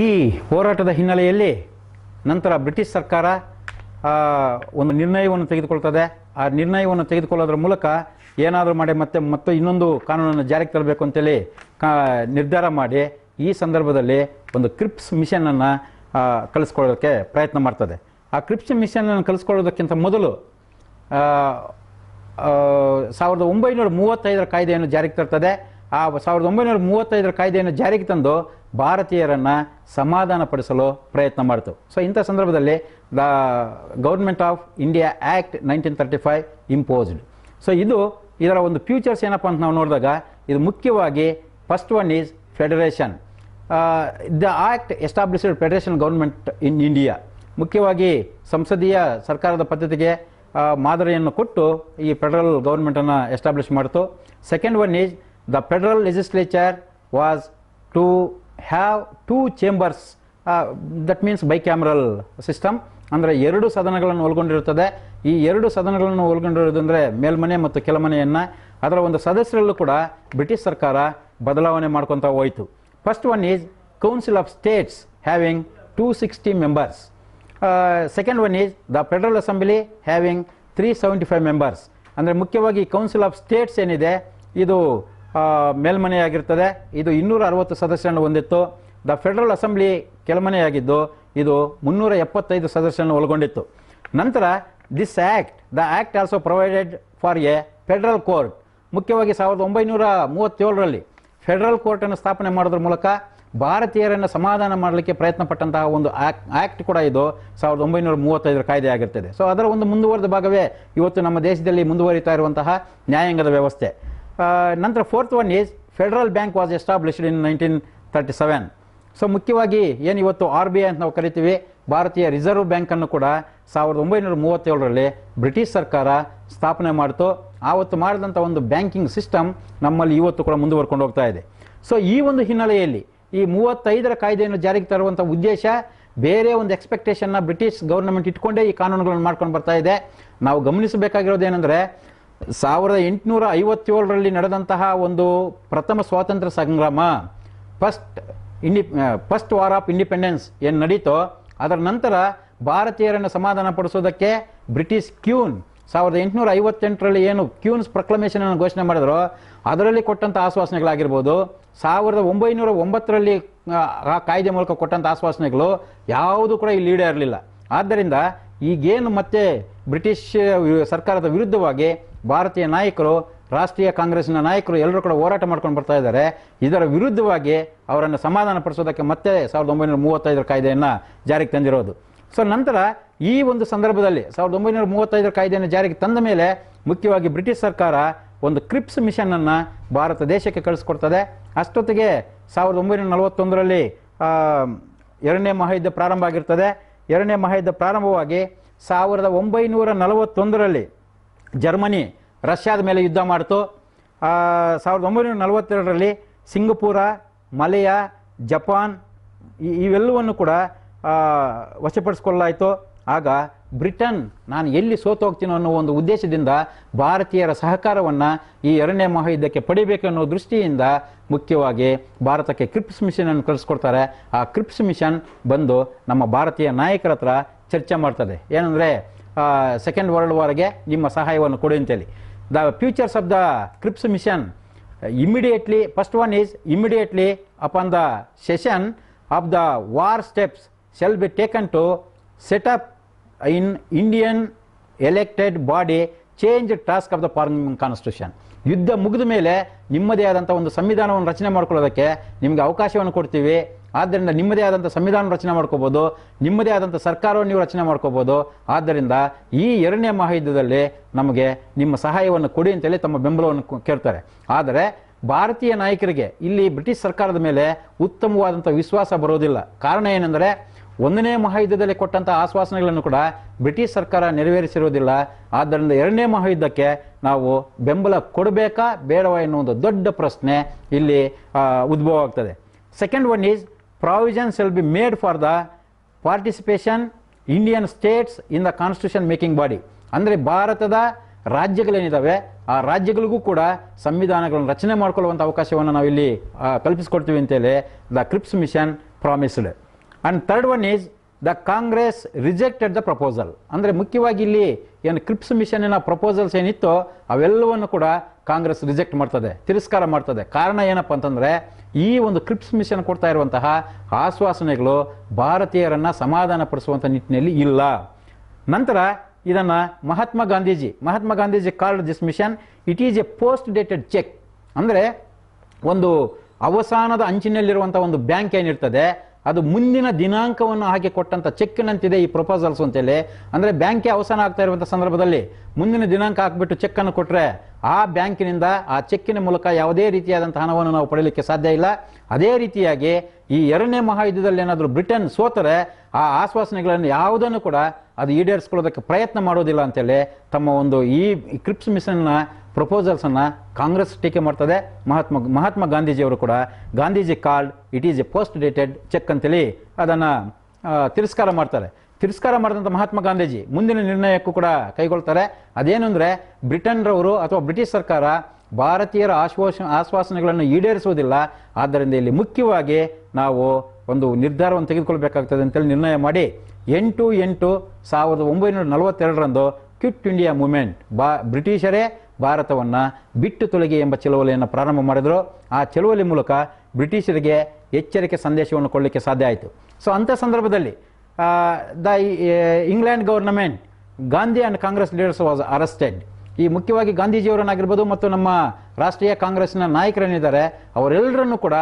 ಈ ಹೋರಾಟದ ಹಿನ್ನೆಲೆಯಲ್ಲಿ ನಂತರ ಬ್ರಿಟಿಷ್ ಸರ್ಕಾರ ಒಂದು ನಿರ್ಣಯವನ್ನು ತೆಗೆದುಕೊಳ್ತದೆ. ಆ ನಿರ್ಣಯವನ್ನು ತೆಗೆದುಕೊಳ್ಳೋದ್ರ ಮೂಲಕ ಏನಾದರೂ ಮಾಡಿ ಮತ್ತೆ ಮತ್ತೆ ಇನ್ನೊಂದು ಕಾನೂನನ್ನು ಜಾರಿಗೆ ತರಬೇಕು ಅಂತೇಳಿ ಕಾ, ನಿರ್ಧಾರ ಮಾಡಿ ಈ ಸಂದರ್ಭದಲ್ಲಿ ಒಂದು ಕ್ರಿಪ್ಸ್ ಮಿಷನನ್ನು ಕಳಿಸ್ಕೊಳ್ಳೋದಕ್ಕೆ ಪ್ರಯತ್ನ ಮಾಡ್ತದೆ. ಆ ಕ್ರಿಪ್ಸ್ ಮಿಷನನ್ನು ಕಲಿಸ್ಕೊಳ್ಳೋದಕ್ಕಿಂತ ಮೊದಲು ಸಾವಿರದ ಒಂಬೈನೂರ ಮೂವತ್ತೈದರ ಕಾಯ್ದೆಯನ್ನು ಜಾರಿಗೆ ತರ್ತದೆ. ಆ ಸಾವಿರದ ಒಂಬೈನೂರ ಮೂವತ್ತೈದರ ಕಾಯ್ದೆಯನ್ನು ಜಾರಿಗೆ ತಂದು ಭಾರತೀಯರನ್ನು ಸಮಾಧಾನಪಡಿಸಲು ಪ್ರಯತ್ನ ಮಾಡಿತು. ಸೊ ಇಂಥ ಸಂದರ್ಭದಲ್ಲಿ the government of India act nineteen thirty five imposed so ಇದು ಇದರ ಒಂದು ಫ್ಯೂಚರ್ಸ್ ಏನಪ್ಪ ಅಂತ ನಾವು ನೋಡಿದಾಗ ಇದು ಮುಖ್ಯವಾಗಿ first one is federation the act established federation government in India ಮುಖ್ಯವಾಗಿ ಸಂಸದೀಯ ಸರ್ಕಾರದ ಪದ್ಧತಿಗೆ ಮಾದರಿಯನ್ನು ಕೊಟ್ಟು ಈ ಫೆಡರಲ್ ಗೌರ್ಮೆಂಟನ್ನು ಎಸ್ಟಾಬ್ಲಿಷ್ ಮಾಡಿತು. Second one is the federal legislature was to have two chambers that means bicameral system ಅಂದರೆ ಎರಡು ಸದನಗಳನ್ನು ಒಳಗೊಂಡಿರುತ್ತದೆ. ಈ ಎರಡು ಸದನಗಳನ್ನು ಒಳಗೊಂಡಿರೋದು ಅಂದರೆ ಮೇಲ್ಮನೆ ಮತ್ತು ಕೆಳಮನೆಯನ್ನು. ಅದರ ಒಂದು ಸದಸ್ಯರಲ್ಲೂ ಕೂಡ ಬ್ರಿಟಿಷ್ ಸರ್ಕಾರ ಬದಲಾವಣೆ ಮಾಡ್ಕೊತಾ ಹೋಯಿತು. First one is council of states having two sixty members second one is the federal assembly having three seventy five members ಅಂದರೆ ಮುಖ್ಯವಾಗಿ ಕೌನ್ಸಿಲ್ ಆಫ್ ಸ್ಟೇಟ್ಸ್ ಏನಿದೆ? ಇದು ಮೇಲ್ಮನೆಯಾಗಿರ್ತದೆ. ಇದು ಇನ್ನೂರ ಅರವತ್ತು ಸದಸ್ಯರನ್ನು ಹೊಂದಿತ್ತು. ದ ಫೆಡರಲ್ ಅಸೆಂಬ್ಲಿ ಕೆಳಮನೆಯಾಗಿದ್ದು, ಇದು ಮುನ್ನೂರ ಎಪ್ಪತ್ತೈದು ಸದಸ್ಯರನ್ನು ಒಳಗೊಂಡಿತ್ತು. ನಂತರ this act the act also provided for a federal court ಮುಖ್ಯವಾಗಿ ಸಾವಿರದ ಒಂಬೈನೂರ ಮೂವತ್ತೇಳರಲ್ಲಿ ಫೆಡರಲ್ ಕೋರ್ಟನ್ನು ಸ್ಥಾಪನೆ ಮಾಡೋದ್ರ ಮೂಲಕ ಭಾರತೀಯರನ್ನು ಸಮಾಧಾನ ಮಾಡಲಿಕ್ಕೆ ಪ್ರಯತ್ನ ಪಟ್ಟಂತಹ ಒಂದು ಆ್ಯಕ್ಟ್ ಕೂಡ ಇದು ಸಾವಿರದ ಒಂಬೈನೂರ ಮೂವತ್ತೈದರ ಕಾಯ್ದೆ ಆಗಿರ್ತದೆ ಸೊ ಅದರ ಒಂದು ಮುಂದುವರೆದ ಭಾಗವೇ ಇವತ್ತು ನಮ್ಮ ದೇಶದಲ್ಲಿ ಮುಂದುವರಿತಾ ಇರುವಂತಹ ನ್ಯಾಯಾಂಗದ ವ್ಯವಸ್ಥೆ. ನಂತರ fourth one is federal bank was established in nineteen thirty seven so ಮುಖ್ಯವಾಗಿ ಏನು ಇವತ್ತು ಆರ್ ಬಿ ಐ ಅಂತ ನಾವು ಕರಿತೀವಿ, ಭಾರತೀಯ ರಿಸರ್ವ್ ಬ್ಯಾಂಕನ್ನು ಕೂಡ ಸಾವಿರದ ಒಂಬೈನೂರ ಮೂವತ್ತೇಳರಲ್ಲಿ ಬ್ರಿಟಿಷ್ ಸರ್ಕಾರ ಸ್ಥಾಪನೆ ಮಾಡಿತು. ಆವತ್ತು ಮಾಡಿದಂಥ ಒಂದು ಬ್ಯಾಂಕಿಂಗ್ ಸಿಸ್ಟಮ್ ನಮ್ಮಲ್ಲಿ ಇವತ್ತು ಕೂಡ ಮುಂದುವರ್ಕೊಂಡು ಹೋಗ್ತಾ ಇದೆ. ಸೊ ಈ ಒಂದು ಹಿನ್ನೆಲೆಯಲ್ಲಿ ಈ ಮೂವತ್ತೈದರ ಕಾಯ್ದೆಯನ್ನು ಜಾರಿಗೆ ತರುವಂಥ ಉದ್ದೇಶ ಬೇರೆ ಒಂದು ಎಕ್ಸ್ಪೆಕ್ಟೇಷನ್ನ ಬ್ರಿಟಿಷ್ ಗೌರ್ನಮೆಂಟ್ ಇಟ್ಕೊಂಡೇ ಈ ಕಾನೂನುಗಳನ್ನು ಮಾಡ್ಕೊಂಡು ಬರ್ತಾ ಇದೆ. ನಾವು ಗಮನಿಸಬೇಕಾಗಿರೋದೇನೆಂದರೆ ಸಾವಿರದ ಎಂಟುನೂರ ಐವತ್ತೇಳರಲ್ಲಿ ನಡೆದಂತಹ ಒಂದು ಪ್ರಥಮ ಸ್ವಾತಂತ್ರ್ಯ ಸಂಗ್ರಾಮ ಫಸ್ಟ್ ಇಂಡಿ ಫಸ್ಟ್ ವಾರ್ ಆಫ್ ಇಂಡಿಪೆಂಡೆನ್ಸ್ ಏನು ನಡೀತೋ ಅದರ ನಂತರ ಭಾರತೀಯರನ್ನು ಸಮಾಧಾನ ಪಡಿಸೋದಕ್ಕೆ ಬ್ರಿಟಿಷ್ ಕ್ಯೂನ್ ಸಾವಿರದ ಎಂಟುನೂರ ಐವತ್ತೆಂಟರಲ್ಲಿ ಏನು ಕ್ಯೂನ್ಸ್ ಪ್ರಕ್ಲಮೇಷನ್ ಅನ್ನು ಘೋಷಣೆ ಮಾಡಿದ್ರು ಅದರಲ್ಲಿ ಕೊಟ್ಟಂಥ ಆಶ್ವಾಸನೆಗಳಾಗಿರ್ಬೋದು. ಸಾವಿರದ ಒಂಬೈನೂರ ಒಂಬತ್ತರಲ್ಲಿ ಆ, ಕಾಯ್ದೆ ಮೂಲಕ ಕೊಟ್ಟಂಥ ಆಶ್ವಾಸನೆಗಳು ಯಾವುದು ಕೂಡ ಇಲ್ಲಿ ಈಡೇ ಇರಲಿಲ್ಲ ಆದ್ದರಿಂದ ಈಗೇನು ಮತ್ತೆ ಬ್ರಿಟಿಷ್ ಸರ್ಕಾರದ ವಿರುದ್ಧವಾಗಿ ಭಾರತೀಯ ನಾಯಕರು, ರಾಷ್ಟ್ರೀಯ ಕಾಂಗ್ರೆಸ್ನ ನಾಯಕರು ಎಲ್ಲರೂ ಕೂಡ ಹೋರಾಟ ಮಾಡ್ಕೊಂಡು ಬರ್ತಾ ಇದ್ದಾರೆ. ಇದರ ವಿರುದ್ಧವಾಗಿ ಅವರನ್ನು ಸಮಾಧಾನ ಪಡಿಸೋದಕ್ಕೆ ಮತ್ತೆ ಸಾವಿರದ ಒಂಬೈನೂರ ಮೂವತ್ತೈದರ ಕಾಯ್ದೆಯನ್ನು ಜಾರಿಗೆ ತಂದಿರೋದು. ಸೊ ನಂತರ ಈ ಒಂದು ಸಂದರ್ಭದಲ್ಲಿ ಸಾವಿರದ ಒಂಬೈನೂರ ಮೂವತ್ತೈದರ ಕಾಯ್ದೆಯನ್ನು ಜಾರಿಗೆ ತಂದ ಮೇಲೆ ಮುಖ್ಯವಾಗಿ ಬ್ರಿಟಿಷ್ ಸರ್ಕಾರ ಒಂದು ಕ್ರಿಪ್ಸ್ ಮಿಷನನ್ನು ಭಾರತ ದೇಶಕ್ಕೆ ಕಳಿಸ್ಕೊಡ್ತದೆ. ಅಷ್ಟೊತ್ತಿಗೆ ಸಾವಿರದ ಒಂಬೈನೂರ ನಲವತ್ತೊಂದರಲ್ಲಿ ಎರಡನೇ ಮಹಾಯುದ್ಧ ಪ್ರಾರಂಭ ಆಗಿರ್ತದೆ. ಎರಡನೇ ಮಹಾಯುದ್ಧ ಪ್ರಾರಂಭವಾಗಿ ಸಾವಿರದ ಒಂಬೈನೂರ ನಲವತ್ತೊಂದರಲ್ಲಿ ಜರ್ಮನಿ ರಷ್ಯಾದ ಮೇಲೆ ಯುದ್ಧ ಮಾಡಿತು. ಸಾವಿರದ ಒಂಬೈನೂರ ನಲವತ್ತೆರಡರಲ್ಲಿ ಸಿಂಗಪೂರ, ಮಲೆಯಾ, ಜಪಾನ್ ಇವೆಲ್ಲವನ್ನು ಕೂಡ ವಶಪಡಿಸ್ಕೊಳ್ಳಾಯಿತು ಆಗ ಬ್ರಿಟನ್ ನಾನು ಎಲ್ಲಿ ಸೋತೋಗ್ತೀನೋ ಅನ್ನೋ ಒಂದು ಉದ್ದೇಶದಿಂದ ಭಾರತೀಯರ ಸಹಕಾರವನ್ನು ಈ ಎರಡನೇ ಮಹಾಯುದ್ಧಕ್ಕೆ ಪಡಿಬೇಕನ್ನೋ ದೃಷ್ಟಿಯಿಂದ ಮುಖ್ಯವಾಗಿ ಭಾರತಕ್ಕೆ ಕ್ರಿಪ್ಸ್ ಮಿಷನ್ ಅನ್ನು ಕಳಿಸ್ಕೊಡ್ತಾರೆ. ಆ ಕ್ರಿಪ್ಸ್ ಮಿಷನ್ ಬಂದು ನಮ್ಮ ಭಾರತೀಯ ನಾಯಕರ ಹತ್ರ ಚರ್ಚೆ ಮಾಡ್ತದೆ. ಏನಂದರೆ ಸೆಕೆಂಡ್ ವರ್ಲ್ಡ್ ವಾರ್ಗೆ ನಿಮ್ಮ ಸಹಾಯವನ್ನು ಕೊಡಿ ಅಂತೇಳಿ. The futures of the Cripps mission immediately first one is immediately upon the session of the war steps shall be taken to set up in Indian elected body change task of the forming constitution ಯುದ್ಧ ಮುಗಿದ ಮೇಲೆ ನಿಮ್ಮದೇ ಆದಂಥ ಒಂದು ಸಂವಿಧಾನವನ್ನು ರಚನೆ ಮಾಡ್ಕೊಳ್ಳೋದಕ್ಕೆ ನಿಮಗೆ ಅವಕಾಶವನ್ನು ಕೊಡ್ತೀವಿ. ಆದ್ದರಿಂದ ನಿಮ್ಮದೇ ಆದಂಥ ಸಂವಿಧಾನ ರಚನೆ ಮಾಡ್ಕೋಬೋದು, ನಿಮ್ಮದೇ ಆದಂಥ ಸರ್ಕಾರವನ್ನು ನೀವು ರಚನೆ ಮಾಡ್ಕೋಬೋದು. ಆದ್ದರಿಂದ ಈ ಎರಡನೇ ಮಹಾಯುದ್ಧದಲ್ಲಿ ನಮಗೆ ನಿಮ್ಮ ಸಹಾಯವನ್ನು ಕೊಡಿ ಅಂತೇಳಿ ತಮ್ಮ ಬೆಂಬಲವನ್ನು ಕೇಳ್ತಾರೆ. ಆದರೆ ಭಾರತೀಯ ನಾಯಕರಿಗೆ ಇಲ್ಲಿ ಬ್ರಿಟಿಷ್ ಸರ್ಕಾರದ ಮೇಲೆ ಉತ್ತಮವಾದಂಥ ವಿಶ್ವಾಸ ಬರೋದಿಲ್ಲ ಕಾರಣ ಏನೆಂದರೆ ಒಂದನೇ ಮಹಾಯುದ್ಧದಲ್ಲಿ ಕೊಟ್ಟಂಥ ಆಶ್ವಾಸನೆಗಳನ್ನು ಕೂಡ ಬ್ರಿಟಿಷ್ ಸರ್ಕಾರ ನೆರವೇರಿಸಿರುವುದಿಲ್ಲ. ಆದ್ದರಿಂದ ಎರಡನೇ ಮಹಾಯುದ್ಧಕ್ಕೆ ನಾವು ಬೆಂಬಲ ಕೊಡಬೇಕಾ ಬೇಡವಾ ಎನ್ನುವ ಒಂದು ದೊಡ್ಡ ಪ್ರಶ್ನೆ ಇಲ್ಲಿ ಉದ್ಭವ ಆಗ್ತದೆ second one is provisions shall be made for the participation Indian states in the constitution making body ಅಂದರೆ ಭಾರತದ ರಾಜ್ಯಗಳೇನಿದ್ದಾವೆ ಆ ರಾಜ್ಯಗಳಿಗೂ ಕೂಡ ಸಂವಿಧಾನಗಳನ್ನು ರಚನೆ ಮಾಡ್ಕೊಳ್ಳುವಂಥ ಅವಕಾಶವನ್ನು ನಾವಿಲ್ಲಿ ಕಲ್ಪಿಸ್ಕೊಡ್ತೀವಿ ಅಂತೇಳಿ the Cripps mission promised. And third one is the Congress rejected the proposal ಅಂದರೆ ಮುಖ್ಯವಾಗಿ ಇಲ್ಲಿ ಏನು ಕ್ರಿಪ್ಸ್ ಮಿಷನ್ನಿನ ಪ್ರಪೋಸಲ್ಸ್ ಏನಿತ್ತೋ ಅವೆಲ್ಲವನ್ನು ಕೂಡ ಕಾಂಗ್ರೆಸ್ ರಿಜೆಕ್ಟ್ ಮಾಡ್ತದೆ, ತಿರಸ್ಕಾರ ಮಾಡ್ತದೆ. ಕಾರಣ ಏನಪ್ಪ ಅಂತಂದರೆ ಈ ಒಂದು ಕ್ರಿಪ್ಸ್ ಮಿಷನ್ ಕೊಡ್ತಾ ಇರುವಂತಹ ಆಶ್ವಾಸನೆಗಳು ಭಾರತೀಯರನ್ನು ಸಮಾಧಾನ ಪಡಿಸುವಂಥ ನಿಟ್ಟಿನಲ್ಲಿ ಇಲ್ಲ. ನಂತರ ಇದನ್ನು Mahatma Gandhiji Mahatma Gandhiji called this mission it is a post dated cheque ಅಂದರೆ ಒಂದು ಅವಸಾನದ ಅಂಚಿನಲ್ಲಿರುವಂಥ ಒಂದು ಬ್ಯಾಂಕ್ ಏನಿರ್ತದೆ, ಅದು ಮುಂದಿನ ದಿನಾಂಕವನ್ನು ಹಾಕಿ ಕೊಟ್ಟಂಥ ಚೆಕ್ನಂತಿದೆ ಈ ಪ್ರಪೋಸಲ್ಸ್ ಅಂತೇಳಿ. ಅಂದರೆ ಬ್ಯಾಂಕೇ ಅವಸಾನ ಆಗ್ತಾ ಇರುವಂಥ ಸಂದರ್ಭದಲ್ಲಿ ಮುಂದಿನ ದಿನಾಂಕ ಹಾಕ್ಬಿಟ್ಟು ಚೆಕ್ಕನ್ನು ಕೊಟ್ಟರೆ ಆ ಬ್ಯಾಂಕಿನಿಂದ ಆ ಚೆಕ್ಕಿನ ಮೂಲಕ ಯಾವುದೇ ರೀತಿಯಾದಂಥ ಹಣವನ್ನು ನಾವು ಪಡೆಯಲಿಕ್ಕೆ ಸಾಧ್ಯ ಇಲ್ಲ. ಅದೇ ರೀತಿಯಾಗಿ ಈ ಎರಡನೇ ಮಹಾಯುದ್ಧದಲ್ಲಿ ಏನಾದರೂ ಬ್ರಿಟನ್ ಸೋತರೆ ಆ ಆಶ್ವಾಸನೆಗಳನ್ನು ಯಾವುದನ್ನು ಕೂಡ ಅದು ಈಡೇರಿಸ್ಕೊಳ್ಳೋದಕ್ಕೆ ಪ್ರಯತ್ನ ಮಾಡೋದಿಲ್ಲ ಅಂತೇಳಿ ತಮ್ಮ ಒಂದು ಈ ಕ್ರಿಪ್ಸ್ ಮಿಷನ್ನ ಪ್ರಪೋಸಲ್ಸನ್ನು ಕಾಂಗ್ರೆಸ್ ಟೀಕೆ ಮಾಡ್ತದೆ. ಮಹಾತ್ಮ ಮಹಾತ್ಮ ಗಾಂಧೀಜಿಯವರು ಕೂಡ Gandhiji called, it is a post dated cheque ಅಂತೇಳಿ ಅದನ್ನು ತಿರಸ್ಕಾರ ಮಾಡ್ತಾರೆ. ತಿರಸ್ಕಾರ ಮಾಡಿದಂಥ ಮಹಾತ್ಮ ಗಾಂಧೀಜಿ ಮುಂದಿನ ನಿರ್ಣಯಕ್ಕೂ ಕೂಡ ಕೈಗೊಳ್ತಾರೆ. ಅದೇನು ಅಂದರೆ ಬ್ರಿಟನ್ರವರು ಅಥವಾ ಬ್ರಿಟಿಷ್ ಸರ್ಕಾರ ಭಾರತೀಯರ ಆಶ್ವಾಸ, ಆಶ್ವಾಸನೆಗಳನ್ನು ಈಡೇರಿಸುವುದಿಲ್ಲ. ಆದ್ದರಿಂದ ಇಲ್ಲಿ ಮುಖ್ಯವಾಗಿ ನಾವು ಒಂದು ನಿರ್ಧಾರವನ್ನು ತೆಗೆದುಕೊಳ್ಬೇಕಾಗ್ತದೆ ಅಂತೇಳಿ ನಿರ್ಣಯ ಮಾಡಿ ಎಂಟು ಎಂಟು ಸಾವಿರದ ಒಂಬೈನೂರ ನಲವತ್ತೆರಡರಂದು ಕ್ವಿಟ್ ಇಂಡಿಯಾ ಮೂಮೆಂಟ್ ಬಾ, ಬ್ರಿಟಿಷರೇ ಭಾರತವನ್ನು ಬಿಟ್ಟು ತೊಲಗಿ ಎಂಬ ಚಳವಳಿಯನ್ನು ಪ್ರಾರಂಭ ಮಾಡಿದರು. ಆ ಚಳವಳಿ ಮೂಲಕ ಬ್ರಿಟಿಷರಿಗೆ ಎಚ್ಚರಿಕೆ ಸಂದೇಶವನ್ನು ಕೊಡಲಿಕ್ಕೆ ಸಾಧ್ಯ ಆಯಿತು. ಸೊ ಅಂಥ ಸಂದರ್ಭದಲ್ಲಿ the England government Gandhi and Congress leaders was arrested ಈ ಮುಖ್ಯವಾಗಿ ಗಾಂಧೀಜಿಯವರನ್ನಾಗಿರ್ಬೋದು ಮತ್ತು ನಮ್ಮ ರಾಷ್ಟ್ರೀಯ ಕಾಂಗ್ರೆಸ್ನ ನಾಯಕರೇನಿದ್ದಾರೆ ಅವರೆಲ್ಲರನ್ನು ಕೂಡ